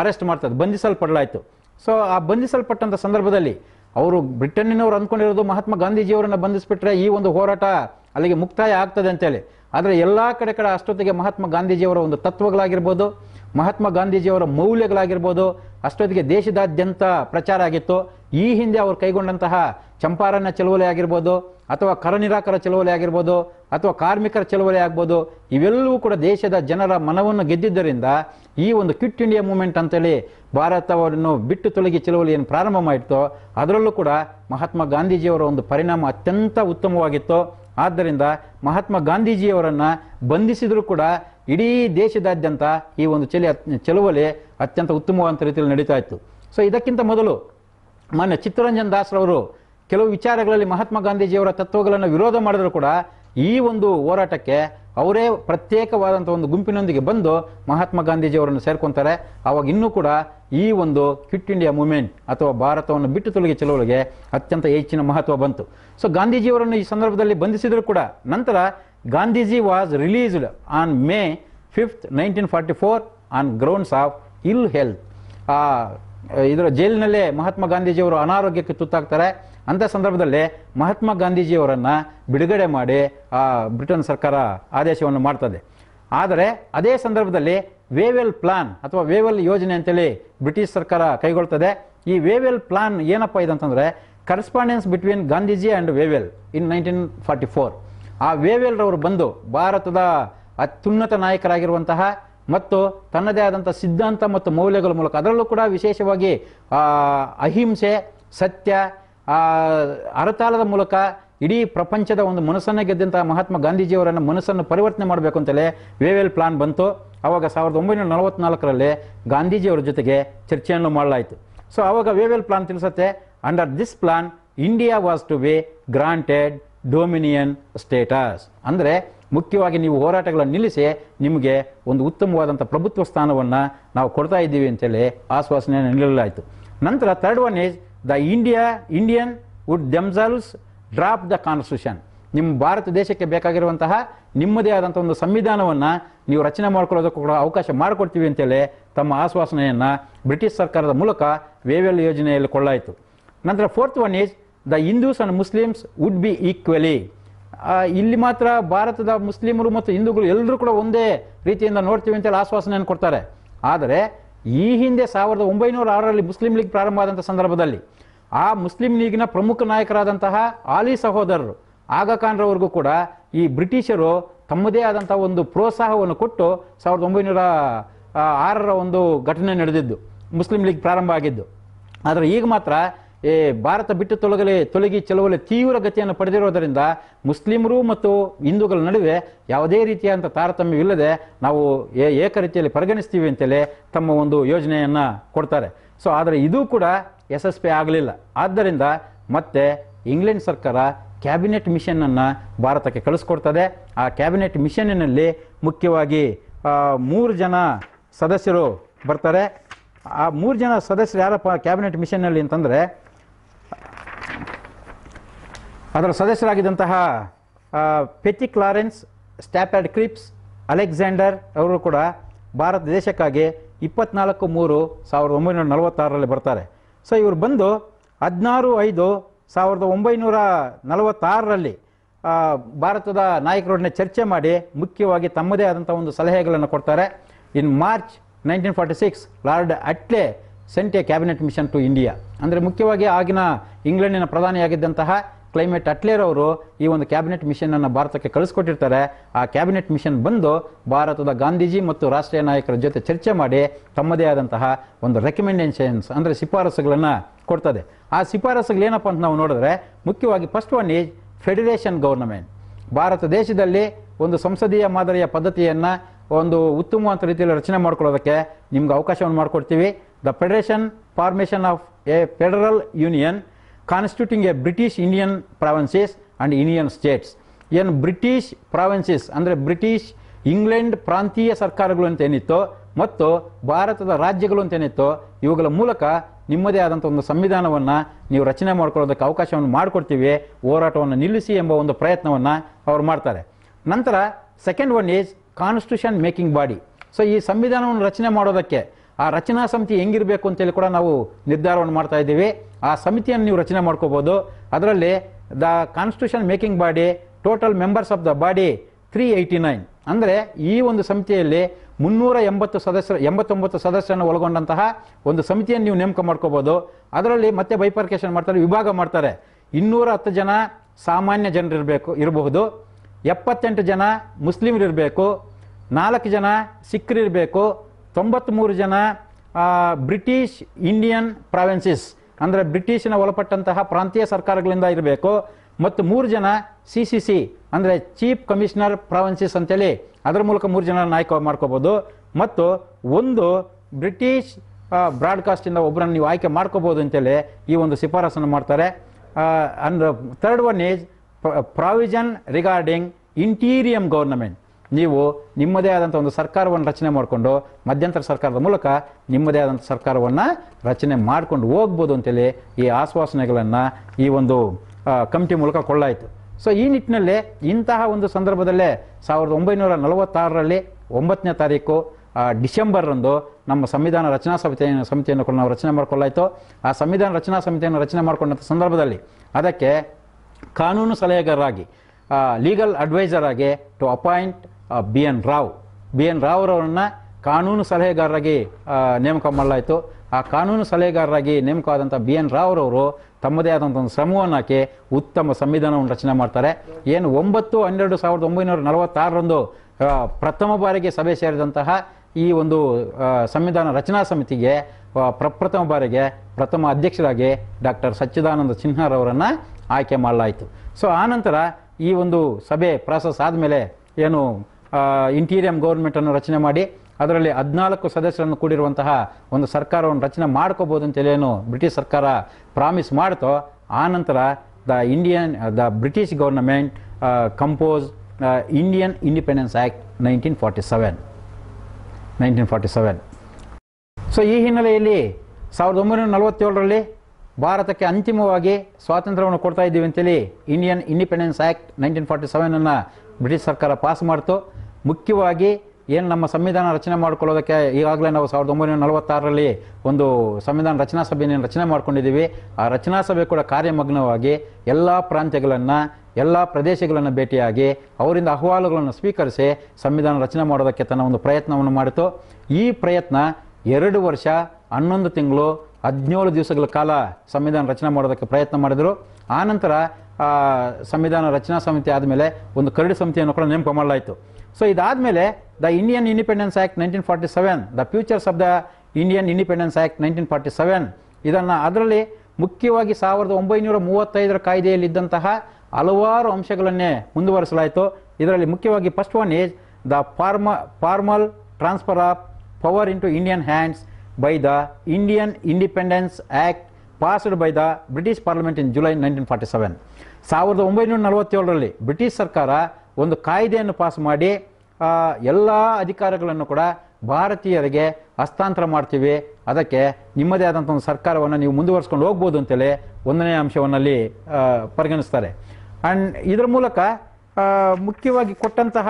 ಅರೆಸ್ಟ್ ಮಾಡ್ತದೆ, ಬಂಧಿಸಲ್ಪಡಲಾಯಿತು. ಸೊ ಆ ಬಂಧಿಸಲ್ಪಟ್ಟಂಥ ಸಂದರ್ಭದಲ್ಲಿ ಅವರು ಬ್ರಿಟನ್ನಿನವರು ಅಂದ್ಕೊಂಡಿರೋದು ಮಹಾತ್ಮ ಗಾಂಧೀಜಿಯವರನ್ನು ಬಂಧಿಸಿಬಿಟ್ರೆ ಈ ಒಂದು ಹೋರಾಟ ಅಲ್ಲಿಗೆ ಮುಕ್ತಾಯ ಆಗ್ತದೆ ಅಂತೇಳಿ. ಆದರೆ ಎಲ್ಲ ಕಡೆ ಕಡೆ ಅಷ್ಟೊತ್ತಿಗೆ ಮಹಾತ್ಮ ಗಾಂಧೀಜಿಯವರ ಒಂದು ತತ್ವಗಳಾಗಿರ್ಬೋದು, ಮಹಾತ್ಮ ಗಾಂಧೀಜಿಯವರ ಮೌಲ್ಯಗಳಾಗಿರ್ಬೋದು ಅಷ್ಟೊತ್ತಿಗೆ ದೇಶದಾದ್ಯಂತ ಪ್ರಚಾರ ಆಗಿತ್ತು. ಈ ಹಿಂದೆ ಅವರು ಕೈಗೊಂಡಂತಹ ಚಂಪಾರಣ್ಯ ಚಳವಳಿ ಆಗಿರ್ಬೋದು, ಅಥವಾ ಕರನಿರಾಕರ ಚಳುವಳಿ ಆಗಿರ್ಬೋದು, ಅಥವಾ ಕಾರ್ಮಿಕರ ಚಳವಳಿ ಆಗ್ಬೋದು, ಇವೆಲ್ಲವೂ ಕೂಡ ದೇಶದ ಜನರ ಮನವನ್ನು ಗೆದ್ದಿದ್ದರಿಂದ ಈ ಒಂದು ಕ್ವಿಟ್ ಇಂಡಿಯಾ ಮೂಮೆಂಟ್ ಅಂತೇಳಿ ಭಾರತವನ್ನು ಬಿಟ್ಟು ತೊಲಗಿ ಚಳವಳಿ ಏನು ಪ್ರಾರಂಭ ಮಾಡಿತ್ತು. ಅದರಲ್ಲೂ ಕೂಡ ಮಹಾತ್ಮ ಗಾಂಧೀಜಿಯವರ ಒಂದು ಪರಿಣಾಮ ಅತ್ಯಂತ ಉತ್ತಮವಾಗಿತ್ತು. ಆದ್ದರಿಂದ ಮಹಾತ್ಮ ಗಾಂಧೀಜಿಯವರನ್ನು ಬಂಧಿಸಿದರೂ ಕೂಡ ಇಡೀ ದೇಶದಾದ್ಯಂತ ಈ ಒಂದು ಚಳಿ ಚಳವಳಿ ಅತ್ಯಂತ ಉತ್ತಮವಾದಂಥ ರೀತಿಯಲ್ಲಿ ನಡೀತಾ ಇತ್ತು ಸೊ ಇದಕ್ಕಿಂತ ಮೊದಲು ಮಾನ್ಯ ಚಿತ್ತರಂಜನ್ ದಾಸ್ರವರು ಕೆಲವು ವಿಚಾರಗಳಲ್ಲಿ ಮಹಾತ್ಮ ಗಾಂಧೀಜಿಯವರ ತತ್ವಗಳನ್ನು ವಿರೋಧ ಮಾಡಿದ್ರು ಕೂಡ ಈ ಒಂದು ಹೋರಾಟಕ್ಕೆ ಅವರೇ ಪ್ರತ್ಯೇಕವಾದಂಥ ಒಂದು ಗುಂಪಿನೊಂದಿಗೆ ಬಂದು ಮಹಾತ್ಮ ಗಾಂಧೀಜಿಯವರನ್ನು ಸೇರ್ಕೊಂತಾರೆ. ಆವಾಗ ಇನ್ನೂ ಕೂಡ ಈ ಒಂದು ಕ್ವಿಟ್ ಇಂಡಿಯಾ ಮೂಮೆಂಟ್ ಅಥವಾ ಭಾರತವನ್ನು ಬಿಟ್ಟು ತೊಲಗಿ ಚಳವಳಿಗೆ ಅತ್ಯಂತ ಹೆಚ್ಚಿನ ಮಹತ್ವ ಬಂತು. ಸೊ ಗಾಂಧೀಜಿಯವರನ್ನು ಈ ಸಂದರ್ಭದಲ್ಲಿ ಬಂಧಿಸಿದರೂ ಕೂಡ ನಂತರ Gandhiji was released on May fifth nineteen forty four on grounds of ill health ಇದರ ಜೈಲಿನಲ್ಲೇ ಮಹಾತ್ಮ ಗಾಂಧೀಜಿಯವರು ಅನಾರೋಗ್ಯಕ್ಕೆ ತುತ್ತಾಗ್ತಾರೆ. ಅಂಥ ಸಂದರ್ಭದಲ್ಲಿ ಮಹಾತ್ಮ ಗಾಂಧೀಜಿಯವರನ್ನು ಬಿಡುಗಡೆ ಮಾಡಿ, ಆ, ಬ್ರಿಟನ್ ಸರ್ಕಾರ ಆದೇಶವನ್ನು ಮಾಡ್ತದೆ. ಆದರೆ ಅದೇ ಸಂದರ್ಭದಲ್ಲಿ ವೇವೆಲ್ ಪ್ಲಾನ್ ಅಥವಾ ವೇವೆಲ್ ಯೋಜನೆ ಅಂತೇಳಿ ಬ್ರಿಟಿಷ್ ಸರ್ಕಾರ ಕೈಗೊಳ್ತದೆ. ಈ ವೇವೆಲ್ ಪ್ಲಾನ್ ಏನಪ್ಪ ಇದಂತಂದರೆ correspondence between Gandhiji and Wavell in nineteen forty four. ಆ ವೇವೆಲ್ರವರು ಬಂದು ಭಾರತದ ಅತ್ಯುನ್ನತ ನಾಯಕರಾಗಿರುವಂತಹ ಮತ್ತು ತನ್ನದೇ ಆದಂಥ ಸಿದ್ಧಾಂತ ಮತ್ತು ಮೌಲ್ಯಗಳ ಮೂಲಕ ಅದರಲ್ಲೂ ಕೂಡ ವಿಶೇಷವಾಗಿ ಅಹಿಂಸೆ, ಸತ್ಯ ಅರತಾಲದ ಮೂಲಕ ಇಡೀ ಪ್ರಪಂಚದ ಒಂದು ಮನಸ್ಸನ್ನು ಗೆದ್ದಂತಹ ಮಹಾತ್ಮ ಗಾಂಧೀಜಿಯವರನ್ನು ಮನಸ್ಸನ್ನು ಪರಿವರ್ತನೆ ಮಾಡಬೇಕು ಅಂತಲೇ ವೇವೆಲ್ ಪ್ಲಾನ್ ಬಂತು. ಆವಾಗ ಸಾವಿರದ ಒಂಬೈನೂರ ನಲವತ್ನಾಲ್ಕರಲ್ಲಿ ಗಾಂಧೀಜಿಯವರ ಜೊತೆಗೆ ಚರ್ಚೆಯನ್ನು ಮಾಡಲಾಯಿತು. ಸೊ ಆವಾಗ ವೇವೆಲ್ ಪ್ಲಾನ್ ತಿಳಿಸುತ್ತೆ under this plan India was to be granted dominion status ಅಂದರೆ ಮುಖ್ಯವಾಗಿ ನೀವು ಹೋರಾಟಗಳನ್ನು ನಿಲ್ಲಿಸಿ ನಿಮಗೆ ಒಂದು ಉತ್ತಮವಾದಂಥ ಪ್ರಭುತ್ವ ಸ್ಥಾನವನ್ನು ನಾವು ಕೊಡ್ತಾ ಇದ್ದೀವಿ ಅಂತೇಳಿ ಆಶ್ವಾಸನೆಯನ್ನು ನೀಡಲಾಯಿತು. ನಂತರ third one is the India Indian would themselves draft the constitution ನಿಮ್ಮ ಭಾರತ ದೇಶಕ್ಕೆ ಬೇಕಾಗಿರುವಂತಹ ನಿಮ್ಮದೇ ಆದಂಥ ಒಂದು ಸಂವಿಧಾನವನ್ನು ನೀವು ರಚನೆ ಮಾಡ್ಕೊಳ್ಳೋದಕ್ಕೂ ಕೂಡ ಅವಕಾಶ ಮಾಡಿಕೊಡ್ತೀವಿ ಅಂತೇಳಿ ತಮ್ಮ ಆಶ್ವಾಸನೆಯನ್ನು ಬ್ರಿಟಿಷ್ ಸರ್ಕಾರದ ಮೂಲಕ ವೇವೆಲ್ ಯೋಜನೆಯಲ್ಲಿ ಕೊಳ್ಳಾಯಿತು ನಂತರ fourth one is the Hindus and Muslims would be equally ಇಲ್ಲಿ ಮಾತ್ರ ಭಾರತದ ಮುಸ್ಲಿಮರು ಮತ್ತು ಹಿಂದೂಗಳು ಎಲ್ಲರೂ ಕೂಡ ಒಂದೇ ರೀತಿಯಿಂದ ನೋಡ್ತೀವಿ ಅಂತೇಳಿ ಆಶ್ವಾಸನೆಯನ್ನು ಕೊಡ್ತಾರೆ. ಆದರೆ ಈ ಹಿಂದೆ ಸಾವಿರದ ಒಂಬೈನೂರ ಆರರಲ್ಲಿ ಮುಸ್ಲಿಂ ಲೀಗ್ ಪ್ರಾರಂಭ ಆದಂಥ ಸಂದರ್ಭದಲ್ಲಿ ಆ ಮುಸ್ಲಿಂ ಲೀಗ್ನ ಪ್ರಮುಖ ನಾಯಕರಾದಂತಹ ಆಲಿ ಸಹೋದರರು ಆಗಾ ಖಾನ್ರವರೆಗೂ ಕೂಡ ಈ ಬ್ರಿಟಿಷರು ತಮ್ಮದೇ ಆದಂಥ ಒಂದು ಪ್ರೋತ್ಸಾಹವನ್ನು ಕೊಟ್ಟು ಸಾವಿರದ ಒಂಬೈನೂರ ಆರರ ಒಂದು ಘಟನೆ ನಡೆದಿದ್ದು, ಮುಸ್ಲಿಂ ಲೀಗ್ ಪ್ರಾರಂಭ ಆಗಿದ್ದು. ಆದರೆ ಈಗ ಮಾತ್ರ ಈ ಭಾರತ ಬಿಟ್ಟು ತೊಲಗಲಿ ತೊಲಗಿ ಚಳವಳಿ ತೀವ್ರ ಗತಿಯನ್ನು ಪಡೆದಿರೋದರಿಂದ ಮುಸ್ಲಿಮರು ಮತ್ತು ಹಿಂದೂಗಳ ನಡುವೆ ಯಾವುದೇ ರೀತಿಯಾದಂಥ ತಾರತಮ್ಯವಿಲ್ಲದೆ ನಾವು ಏ- ಏಕ ರೀತಿಯಲ್ಲಿ ಪರಿಗಣಿಸ್ತೀವಿ ಅಂತೇಳಿ ತಮ್ಮ ಒಂದು ಯೋಜನೆಯನ್ನು ಕೊಡ್ತಾರೆ. ಸೊ, ಆದರೆ ಇದು ಕೂಡ ಯಶಸ್ವಿ ಆಗಲಿಲ್ಲ. ಆದ್ದರಿಂದ ಮತ್ತೆ ಇಂಗ್ಲೆಂಡ್ ಸರ್ಕಾರ ಕ್ಯಾಬಿನೆಟ್ ಮಿಷನನ್ನು ಭಾರತಕ್ಕೆ ಕಳಿಸ್ಕೊಡ್ತದೆ. ಆ ಕ್ಯಾಬಿನೆಟ್ ಮಿಷನ್ನಿನಲ್ಲಿ ಮುಖ್ಯವಾಗಿ ಮೂರು ಜನ ಸದಸ್ಯರು ಬರ್ತಾರೆ. ಆ ಮೂರು ಜನ ಸದಸ್ಯರು ಯಾರಪ್ಪ ಕ್ಯಾಬಿನೆಟ್ ಮಿಷನ್ನಲ್ಲಿ ಅಂತಂದರೆ ಅದರ ಸದಸ್ಯರಾಗಿದ್ದಂತಹ Pethick Lawrence Stafford Cripps, Alexander ಅವರು ಕೂಡ ಭಾರತ ದೇಶಕ್ಕಾಗಿ ಇಪ್ಪತ್ನಾಲ್ಕು ಮೂರು ಸಾವಿರದ ಒಂಬೈನೂರ ನಲವತ್ತಾರರಲ್ಲಿ ಬರ್ತಾರೆ. ಸೊ ಇವರು ಬಂದು ಹದಿನಾರು ಐದು ಸಾವಿರದ ಒಂಬೈನೂರ ನಲವತ್ತಾರರಲ್ಲಿ ಭಾರತದ ನಾಯಕರೊಡನೆ ಚರ್ಚೆ ಮಾಡಿ ಮುಖ್ಯವಾಗಿ ತಮ್ಮದೇ ಆದಂಥ ಒಂದು ಸಲಹೆಗಳನ್ನು ಕೊಡ್ತಾರೆ. In March nineteen forty six Lord Attlee sent a cabinet mission to India ಅಂದರೆ ಮುಖ್ಯವಾಗಿ ಆಗಿನ ಇಂಗ್ಲೆಂಡಿನ ಪ್ರಧಾನಿಯಾಗಿದ್ದಂತಹ ಕ್ಲೈಮೇಟ್ ಅಟ್ಲೇರ್ ಅವರು ಈ ಒಂದು ಕ್ಯಾಬಿನೆಟ್ ಮಿಷನ್ ಅನ್ನು ಭಾರತಕ್ಕೆ ಕಳಿಸ್ಕೊಟ್ಟಿರ್ತಾರೆ. ಆ ಕ್ಯಾಬಿನೆಟ್ ಮಿಷನ್ ಬಂದು ಭಾರತದ ಗಾಂಧೀಜಿ ಮತ್ತು ರಾಷ್ಟ್ರೀಯ ನಾಯಕರ ಜೊತೆ ಚರ್ಚೆ ಮಾಡಿ ತಮ್ಮದೇ ಆದಂತಹ ಒಂದು ರೆಕಮೆಂಡೇಷನ್ಸ್ ಅಂದರೆ ಶಿಫಾರಸುಗಳನ್ನು ಕೊಡ್ತದೆ. ಆ ಶಿಫಾರಸುಗಳು ಏನಪ್ಪ ಅಂತ ನಾವು ನೋಡಿದ್ರೆ ಮುಖ್ಯವಾಗಿ first one is federation government Bharat ದೇಶದಲ್ಲಿ ಒಂದು ಸಂಸದೀಯ ಮಾದರಿಯ ಪದ್ಧತಿಯನ್ನು ಒಂದು ಉತ್ತಮವಾದ ರೀತಿಯಲ್ಲಿ ರಚನೆ ಮಾಡ್ಕೊಳ್ಳೋದಕ್ಕೆ ನಿಮ್ಗೆ ಅವಕಾಶವನ್ನು ಮಾಡಿಕೊಡ್ತೀವಿ. The federation formation of a federal union constituting a British Indian provinces and Indian states ಏನು ಬ್ರಿಟಿಷ್ ಪ್ರಾವಿನ್ಸಸ್ ಅಂದರೆ ಬ್ರಿಟಿಷ್ ಇಂಗ್ಲೆಂಡ್ ಪ್ರಾಂತೀಯ ಸರ್ಕಾರಗಳು ಅಂತ ಏನಿತ್ತು ಮತ್ತು ಭಾರತದ ರಾಜ್ಯಗಳು ಅಂತ ಏನಿತ್ತು ಇವುಗಳ ಮೂಲಕ ನಿಮ್ಮದೇ ಆದಂಥ ಒಂದು ಸಂವಿಧಾನವನ್ನು ನೀವು ರಚನೆ ಮಾಡ್ಕೊಳ್ಳೋದಕ್ಕೆ ಅವಕಾಶವನ್ನು ಮಾಡಿಕೊಡ್ತೀವಿ ಹೋರಾಟವನ್ನು ನಿಲ್ಲಿಸಿ ಎಂಬ ಒಂದು ಪ್ರಯತ್ನವನ್ನು ಅವರು ಮಾಡ್ತಾರೆ ನಂತರ second one is constitution making body so ಈ ಸಂವಿಧಾನವನ್ನು ರಚನೆ ಮಾಡೋದಕ್ಕೆ ಆ ರಚನಾ ಸಮಿತಿ ಹೆಂಗಿರಬೇಕು ಅಂತೇಳಿ ಕೂಡ ನಾವು ನಿರ್ಧಾರವನ್ನು ಮಾಡ್ತಾ ಇದ್ದೀವಿ. ಆ ಸಮಿತಿಯನ್ನು ನೀವು ರಚನೆ ಮಾಡ್ಕೋಬೋದು. ಅದರಲ್ಲಿ the constitution making body total members of the body three eighty nine ಅಂದರೆ ಈ ಒಂದು ಸಮಿತಿಯಲ್ಲಿ ಮುನ್ನೂರ ಎಂಬತ್ತು ಸದಸ್ಯರು, ಎಂಬತ್ತೊಂಬತ್ತು ಸದಸ್ಯರನ್ನು ಒಳಗೊಂಡಂತಹ ಒಂದು ಸಮಿತಿಯನ್ನು ನೀವು ನೇಮಕ ಮಾಡ್ಕೋಬೋದು. ಅದರಲ್ಲಿ ಮತ್ತೆ ಬೈಪರ್ಕೇಶನ್ ಮಾಡ್ತಾರೆ, ವಿಭಾಗ ಮಾಡ್ತಾರೆ. ಇನ್ನೂರ ಹತ್ತು ಜನ ಸಾಮಾನ್ಯ ಜನರಿರಬೇಕು ಇರಬಹುದು. ಎಪ್ಪತ್ತೆಂಟು ಜನ ಮುಸ್ಲಿಮರಿರಬೇಕು ನಾಲ್ಕು ಜನ ಸಿಖ್ರಿರಬೇಕು ತೊಂಬತ್ತ್ಮೂರು ಜನ ಬ್ರಿಟಿಷ್ ಇಂಡಿಯನ್ ಪ್ರಾವಿನ್ಸಸ್, ಅಂದರೆ ಬ್ರಿಟಿಷಿನ ಒಳಪಟ್ಟಂತಹ ಪ್ರಾಂತೀಯ ಸರ್ಕಾರಗಳಿಂದ ಇರಬೇಕು. ಮತ್ತು ಮೂರು ಜನ ಸಿ ಸಿ ಸಿ, ಅಂದರೆ ಚೀಫ್ ಕಮಿಷನರ್ ಪ್ರಾವಿನ್ಸಸ್ ಅಂತೇಳಿ ಅದರ ಮೂಲಕ ಮೂರು ಜನ ನಾಯಕ ಮಾಡ್ಕೋಬೋದು. ಮತ್ತು ಒಂದು ಬ್ರಿಟಿಷ್ ಬ್ರಾಡ್ಕಾಸ್ಟಿಂದ ಒಬ್ಬರನ್ನು ನೀವು ಆಯ್ಕೆ ಮಾಡ್ಕೋಬೋದು ಅಂತೇಳಿ ಈ ಒಂದು ಶಿಫಾರಸನ್ನು ಮಾಡ್ತಾರೆ. And third one is provision regarding interim government. ನೀವು ನಿಮ್ಮದೇ ಆದಂಥ ಒಂದು ಸರ್ಕಾರವನ್ನು ರಚನೆ ಮಾಡಿಕೊಂಡು ಮಧ್ಯಂತರ ಸರ್ಕಾರದ ಮೂಲಕ ನಿಮ್ಮದೇ ಆದಂಥ ಸರ್ಕಾರವನ್ನು ರಚನೆ ಮಾಡ್ಕೊಂಡು ಹೋಗ್ಬೋದು ಅಂತೇಳಿ ಈ ಆಶ್ವಾಸನೆಗಳನ್ನು ಈ ಒಂದು ಕಮಿಟಿ ಮೂಲಕ ಕೊಳ್ಳಾಯಿತು. ಸೊ ಈ ನಿಟ್ಟಿನಲ್ಲಿ ಇಂತಹ ಒಂದು ಸಂದರ್ಭದಲ್ಲೇ ಸಾವಿರದ ಒಂಬೈನೂರ ನಲವತ್ತಾರರಲ್ಲಿ ಒಂಬತ್ತನೇ ತಾರೀಕು ಡಿಸೆಂಬರ್ರಂದು ನಮ್ಮ ಸಂವಿಧಾನ ರಚನಾ ಸಮಿತಿಯನ್ನು ಸಮಿತಿಯನ್ನು ಕೂಡ ನಾವು ರಚನೆ ಮಾಡಿಕೊಳ್ಳಾಯಿತು. ಆ ಸಂವಿಧಾನ ರಚನಾ ಸಮಿತಿಯನ್ನು ರಚನೆ ಮಾಡಿಕೊಂಡಂಥ ಸಂದರ್ಭದಲ್ಲಿ ಅದಕ್ಕೆ ಕಾನೂನು ಸಲಹೆಗಾರರಾಗಿ ಲೀಗಲ್ ಅಡ್ವೈಸರ್ ಆಗಿ to appoint B N Rau. B N Rau ಅವರನ್ನು ಕಾನೂನು ಸಲಹೆಗಾರರಾಗಿ ನೇಮಕ ಮಾಡಲಾಯಿತು. ಆ ಕಾನೂನು ಸಲಹೆಗಾರರಾಗಿ ನೇಮಕವಾದಂಥ ಬಿ ಎನ್ ರಾವ್ ಅವರು ತಮ್ಮದೇ ಆದಂಥ ಒಂದು ಶ್ರಮವನ್ನು ಹಾಕಿ ಉತ್ತಮ ಸಂವಿಧಾನವನ್ನು ರಚನೆ ಮಾಡ್ತಾರೆ. ಏನು ಒಂಬತ್ತು ಹನ್ನೆರಡು ಸಾವಿರದ ಒಂಬೈನೂರ ನಲವತ್ತಾರರಂದು ಪ್ರಥಮ ಬಾರಿಗೆ ಸಭೆ ಸೇರಿದಂತಹ ಈ ಒಂದು ಸಂವಿಧಾನ ರಚನಾ ಸಮಿತಿಗೆ ಪ್ರಪ್ರಥಮ ಬಾರಿಗೆ ಪ್ರಥಮ ಅಧ್ಯಕ್ಷರಾಗಿ ಡಾಕ್ಟರ್ ಸಚ್ಚಿದಾನಂದ ಸಿನ್ಹಾರವರನ್ನು ಆಯ್ಕೆ ಮಾಡಲಾಯಿತು. ಸೊ ಆನಂತರ ಈ ಒಂದು ಸಭೆ ಪ್ರಾಸೆಸ್ ಆದಮೇಲೆ ಏನು ಇಂಟೀರಿಯಂ ಗೌರ್ಮೆಂಟನ್ನು ರಚನೆ ಮಾಡಿ ಅದರಲ್ಲಿ ಹದಿನಾಲ್ಕು ಸದಸ್ಯರನ್ನು ಕೂಡಿರುವಂತಹ ಒಂದು ಸರ್ಕಾರವನ್ನು ರಚನೆ ಮಾಡ್ಕೋಬೋದು ಅಂತೇಳಿ ಏನು ಬ್ರಿಟಿಷ್ ಸರ್ಕಾರ ಪ್ರಾಮಿಸ್ ಮಾಡ್ತೋ ಆನಂತರ the Indian the British government compose Indian independence act nineteen forty seven nineteen forty seven so ಈ ಹಿನ್ನೆಲೆಯಲ್ಲಿ ಸಾವಿರದ ಒಂಬೈನೂರ ನಲವತ್ತೇಳರಲ್ಲಿ ಭಾರತಕ್ಕೆ ಅಂತಿಮವಾಗಿ ಸ್ವಾತಂತ್ರ್ಯವನ್ನು ಕೊಡ್ತಾ ಇದ್ದೀವಿ ಅಂತೇಳಿ Indian independence act nineteen forty ಸೆವೆನನ್ನು British ಸರ್ಕಾರ ಪಾಸ್ ಮಾಡ್ತು. ಮುಖ್ಯವಾಗಿ ಏನು ನಮ್ಮ ಸಂವಿಧಾನ ರಚನೆ ಮಾಡ್ಕೊಳ್ಳೋದಕ್ಕೆ ಈಗಾಗಲೇ ನಾವು ಸಾವಿರದ ಒಂಬೈನೂರ ನಲವತ್ತಾರರಲ್ಲಿ ಒಂದು ಸಂವಿಧಾನ ರಚನಾ ಸಭೆಯನ್ನು ರಚನೆ ಮಾಡ್ಕೊಂಡಿದ್ದೀವಿ. ಆ ರಚನಾ ಸಭೆ ಕೂಡ ಕಾರ್ಯಮಗ್ನವಾಗಿ ಎಲ್ಲ ಪ್ರಾಂತ್ಯಗಳನ್ನು, ಎಲ್ಲ ಪ್ರದೇಶಗಳನ್ನು ಭೇಟಿಯಾಗಿ ಅವರಿಂದ ಅಹವಾಲುಗಳನ್ನು ಸ್ವೀಕರಿಸಿ ಸಂವಿಧಾನ ರಚನೆ ಮಾಡೋದಕ್ಕೆ ತನ್ನ ಒಂದು ಪ್ರಯತ್ನವನ್ನು ಮಾಡಿತು. ಈ ಪ್ರಯತ್ನ ಎರಡು ವರ್ಷ, ಹನ್ನೊಂದು ತಿಂಗಳು, ಹದಿನೇಳು ದಿವಸಗಳ ಕಾಲ ಸಂವಿಧಾನ ರಚನೆ ಮಾಡೋದಕ್ಕೆ ಪ್ರಯತ್ನ ಮಾಡಿದರು. ಆನಂತರ ಸಂವಿಧಾನ ರಚನಾ ಸಮಿತಿ ಆದಮೇಲೆ ಒಂದು ಕರಡು ಸಮಿತಿಯನ್ನು ಕೂಡ ನೇಮಕ ಮಾಡಲಾಯಿತು. ಸೊ ಇದಾದಮೇಲೆ the Indian independence act nineteen forty seven the futures of the Indian independence act nineteen forty seven ಇದನ್ನು ಅದರಲ್ಲಿ ಮುಖ್ಯವಾಗಿ ಸಾವಿರದ ಒಂಬೈನೂರ ಮೂವತ್ತೈದರ ಕಾಯ್ದೆಯಲ್ಲಿದ್ದಂತಹ ಹಲವಾರು ಅಂಶಗಳನ್ನೇ ಮುಂದುವರಿಸಲಾಯಿತು. ಇದರಲ್ಲಿ ಮುಖ್ಯವಾಗಿ first one is the form formal transfer of power into Indian hands by the Indian independence act passed by the British parliament in July nineteen forty seven ಸಾವಿರದ ಒಂಬೈನೂರ ನಲವತ್ತೇಳರಲ್ಲಿ ಬ್ರಿಟಿಷ್ ಸರ್ಕಾರ ಒಂದು ಕಾಯ್ದೆಯನ್ನು ಪಾಸ್ ಮಾಡಿ ಎಲ್ಲ ಅಧಿಕಾರಗಳನ್ನು ಕೂಡ ಭಾರತೀಯರಿಗೆ ಹಸ್ತಾಂತರ ಮಾಡ್ತೀವಿ. ಅದಕ್ಕೆ ನಿಮ್ಮದೇ ಆದಂಥ ಒಂದು ಸರ್ಕಾರವನ್ನು ನೀವು ಮುಂದುವರಿಸ್ಕೊಂಡು ಹೋಗ್ಬೋದು ಅಂತೇಳಿ ಒಂದನೇ ಅಂಶವನ್ನಲ್ಲಿ ಪರಿಗಣಿಸ್ತಾರೆ. ಆ್ಯಂಡ್ ಇದರ ಮೂಲಕ ಮುಖ್ಯವಾಗಿ ಕೊಟ್ಟಂತಹ